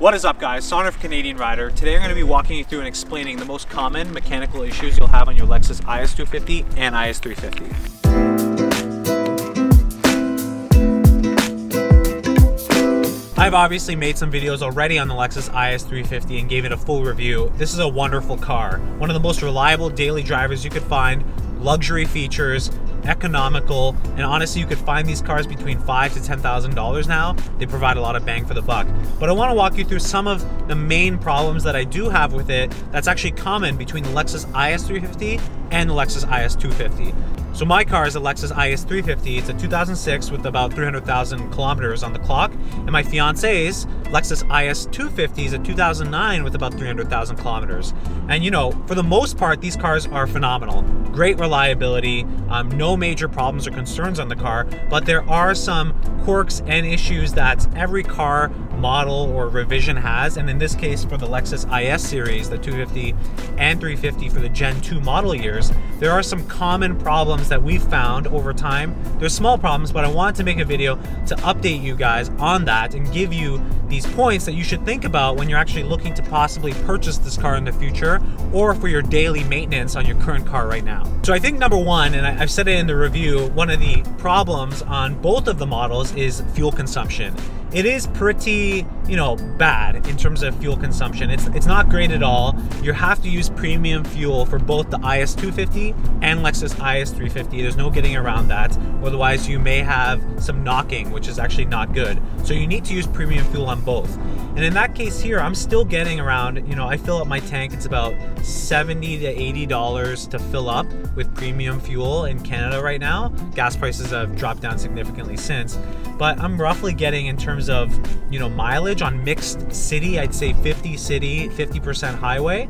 What is up guys, Son of Canadian Rider. Today I'm going to be walking you through and explaining the most common mechanical issues you'll have on your Lexus IS250 and IS350. I've obviously made some videos already on the Lexus IS350 and gave it a full review. This is a wonderful car. One of the most reliable daily drivers you could find, luxury features, economical, and honestly, you could find these cars between five to ten thousand dollars now. They provide a lot of bang for the buck. But I want to walk you through some of the main problems that I do have with it. That's actually common between the Lexus IS350 and the Lexus IS250. So my car is a Lexus IS350. It's a 2006 with about 300,000 kilometers on the clock. And my fiance's Lexus IS250 is a 2009 with about 300,000 kilometers. And you know, for the most part, these cars are phenomenal. Great reliability, um, no major problems or concerns on the car, but there are some quirks and issues that every car model or revision has. And in this case, for the Lexus IS series, the 250 and 350 for the Gen 2 model years, there are some common problems that we've found over time. There's small problems, but I wanted to make a video to update you guys on that and give you these points that you should think about when you're actually looking to possibly purchase this car in the future or for your daily maintenance on your current car right now. So I think number one, and I've said it in the review, one of the problems on both of the models is fuel consumption it is pretty, you know, bad in terms of fuel consumption. It's it's not great at all. You have to use premium fuel for both the IS250 and Lexus IS350. There's no getting around that. Otherwise, you may have some knocking, which is actually not good. So you need to use premium fuel on both. And in that case here, I'm still getting around, you know, I fill up my tank, it's about 70 to 80 dollars to fill up with premium fuel in Canada right now. Gas prices have dropped down significantly since, but I'm roughly getting in terms of, you know, mileage on mixed city, I'd say 50 city, 50% highway.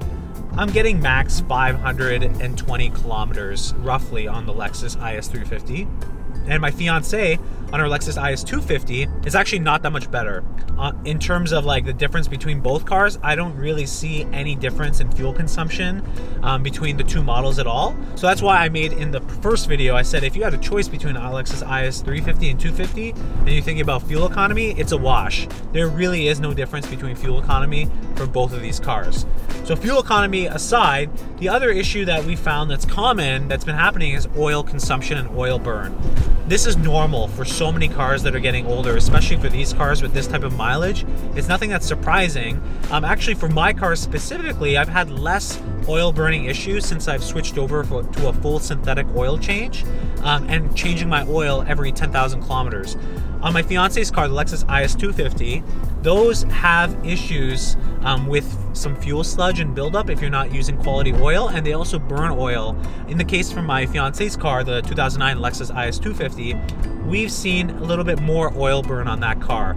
I'm getting max 520 kilometers roughly on the Lexus IS350. And my fiance on our Lexus IS 250 is actually not that much better. Uh, in terms of like the difference between both cars, I don't really see any difference in fuel consumption um, between the two models at all. So that's why I made in the first video, I said if you had a choice between a Lexus IS 350 and 250 and you're thinking about fuel economy, it's a wash. There really is no difference between fuel economy for both of these cars. So fuel economy aside, the other issue that we found that's common that's been happening is oil consumption and oil burn. This is normal for so many cars that are getting older, especially for these cars with this type of mileage. It's nothing that's surprising. Um, actually, for my car specifically, I've had less oil burning issues since I've switched over for, to a full synthetic oil change um, and changing my oil every 10,000 kilometers. On my fiance's car, the Lexus IS250, those have issues um, with some fuel sludge and buildup if you're not using quality oil, and they also burn oil. In the case from my fiance's car, the 2009 Lexus IS250, we've seen a little bit more oil burn on that car.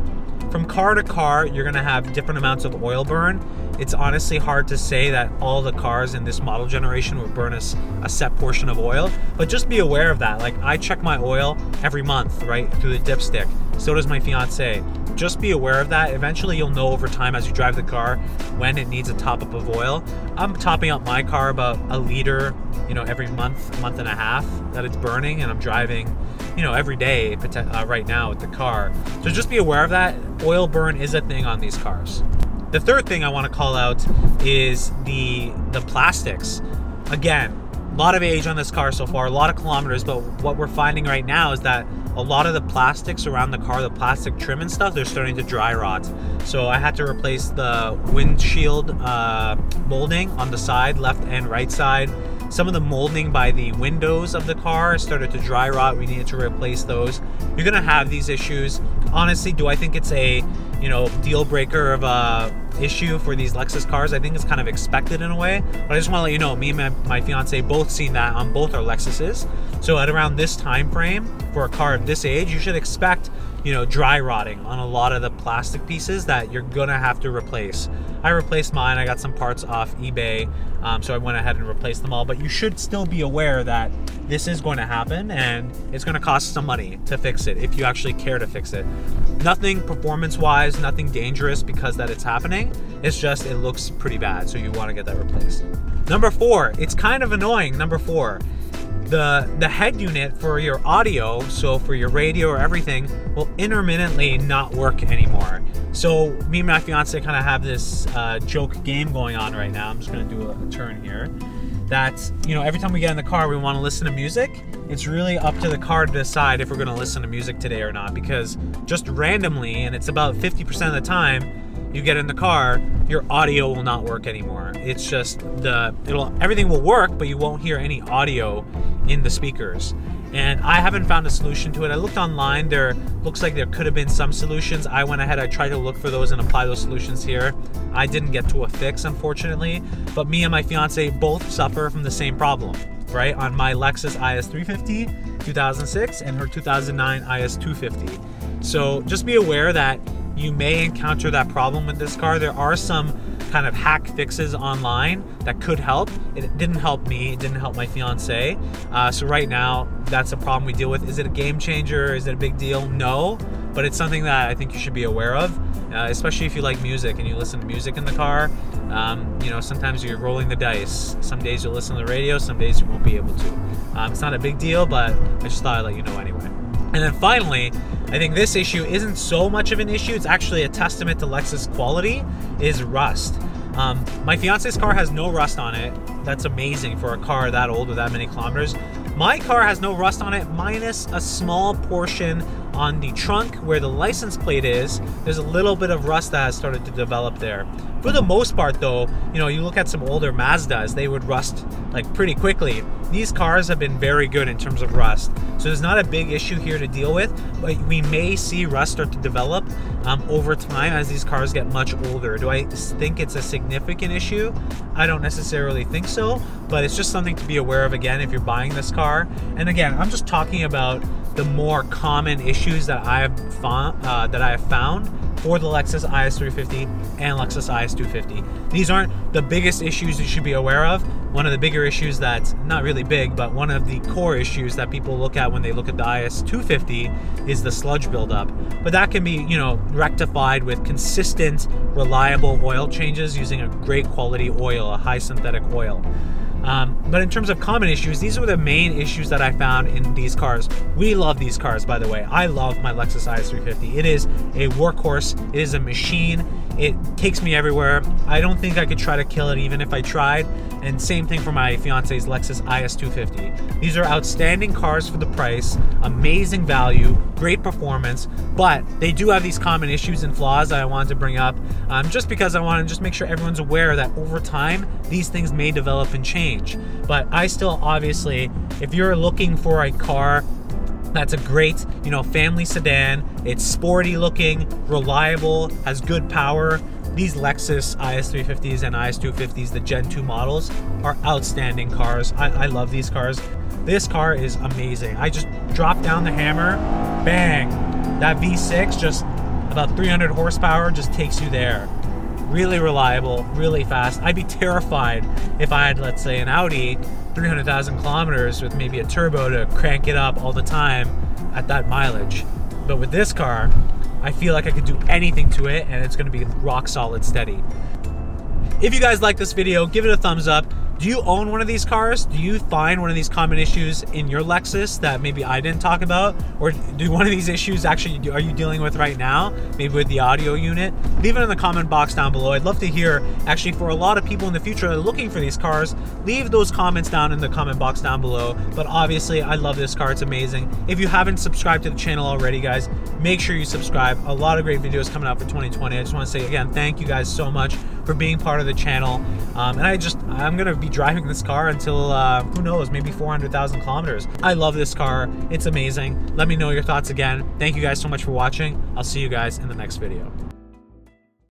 From car to car, you're gonna have different amounts of oil burn. It's honestly hard to say that all the cars in this model generation will burn a, a set portion of oil, but just be aware of that. Like I check my oil every month, right, through the dipstick. So does my fiance just be aware of that. Eventually, you'll know over time as you drive the car when it needs a top up of oil. I'm topping up my car about a liter, you know, every month, month and a half that it's burning, and I'm driving, you know, every day uh, right now with the car. So just be aware of that. Oil burn is a thing on these cars. The third thing I want to call out is the the plastics. Again, a lot of age on this car so far, a lot of kilometers, but what we're finding right now is that a lot of the plastics around the car, the plastic trim and stuff, they're starting to dry rot. So I had to replace the windshield uh, molding on the side, left and right side. Some of the molding by the windows of the car started to dry rot. We needed to replace those. You're gonna have these issues. Honestly, do I think it's a you know deal breaker of a issue for these Lexus cars? I think it's kind of expected in a way. But I just want to let you know, me and my, my fiance both seen that on both our Lexuses. So at around this time frame for a car of this age, you should expect you know, dry rotting on a lot of the plastic pieces that you're gonna have to replace. I replaced mine, I got some parts off eBay, um, so I went ahead and replaced them all, but you should still be aware that this is going to happen and it's gonna cost some money to fix it if you actually care to fix it. Nothing performance-wise, nothing dangerous because that it's happening, it's just it looks pretty bad, so you wanna get that replaced. Number four, it's kind of annoying, number four the the head unit for your audio, so for your radio or everything, will intermittently not work anymore. So me and my fiance kind of have this uh, joke game going on right now. I'm just gonna do a, a turn here. That you know, every time we get in the car, we want to listen to music. It's really up to the car to decide if we're gonna listen to music today or not. Because just randomly, and it's about 50% of the time, you get in the car, your audio will not work anymore. It's just the it'll everything will work, but you won't hear any audio in the speakers. And I haven't found a solution to it. I looked online. There looks like there could have been some solutions. I went ahead. I tried to look for those and apply those solutions here. I didn't get to a fix, unfortunately. But me and my fiance both suffer from the same problem, right? On my Lexus IS 350 2006 and her 2009 IS 250. So just be aware that you may encounter that problem with this car. There are some kind of hack fixes online that could help. It didn't help me, it didn't help my fiance. Uh, so right now, that's a problem we deal with. Is it a game changer? Is it a big deal? No, but it's something that I think you should be aware of, uh, especially if you like music and you listen to music in the car. Um, you know, sometimes you're rolling the dice. Some days you'll listen to the radio, some days you won't be able to. Um, it's not a big deal, but I just thought I'd let you know anyway. And then finally, I think this issue isn't so much of an issue. It's actually a testament to Lexus quality is rust. Um, my fiance's car has no rust on it. That's amazing for a car that old with that many kilometers. My car has no rust on it, minus a small portion on the trunk where the license plate is. There's a little bit of rust that has started to develop there. For the most part though, you know, you look at some older Mazdas, they would rust like pretty quickly. These cars have been very good in terms of rust. So there's not a big issue here to deal with, but we may see rust start to develop um, over time as these cars get much older. Do I think it's a significant issue? I don't necessarily think so, but it's just something to be aware of again if you're buying this car. And again, I'm just talking about the more common issues that I have found uh, that I have found for the Lexus IS350 and Lexus IS250. These aren't the biggest issues you should be aware of. One of the bigger issues that's not really big, but one of the core issues that people look at when they look at the IS250 is the sludge buildup. But that can be, you know, rectified with consistent, reliable oil changes using a great quality oil, a high synthetic oil. Um, but in terms of common issues, these were the main issues that I found in these cars. We love these cars, by the way. I love my Lexus IS350. It is a workhorse. It is a machine. It takes me everywhere. I don't think I could try to kill it even if I tried. And same thing for my fiance's Lexus IS250. These are outstanding cars for the price, amazing value, great performance, but they do have these common issues and flaws that I wanted to bring up um, just because I want to just make sure everyone's aware that over time, these things may develop and change. But I still obviously, if you're looking for a car that's a great, you know, family sedan. It's sporty looking, reliable, has good power. These Lexus IS350s and IS250s, the Gen 2 models, are outstanding cars. I, I love these cars. This car is amazing. I just dropped down the hammer, bang. That V6 just about 300 horsepower just takes you there. Really reliable, really fast. I'd be terrified if I had, let's say, an Audi 300,000 kilometers with maybe a turbo to crank it up all the time at that mileage. But with this car, I feel like I could do anything to it and it's gonna be rock solid steady. If you guys like this video, give it a thumbs up. Do you own one of these cars? Do you find one of these common issues in your Lexus that maybe I didn't talk about? Or do one of these issues actually are you dealing with right now? Maybe with the audio unit? Leave it in the comment box down below. I'd love to hear, actually for a lot of people in the future that are looking for these cars, leave those comments down in the comment box down below. But obviously, I love this car. It's amazing. If you haven't subscribed to the channel already, guys, make sure you subscribe. A lot of great videos coming out for 2020. I just want to say again, thank you guys so much for being part of the channel. Um, and I just, I'm going to be driving this car until, uh, who knows, maybe 400,000 kilometers. I love this car. It's amazing. Let me know your thoughts again. Thank you guys so much for watching. I'll see you guys in the next video.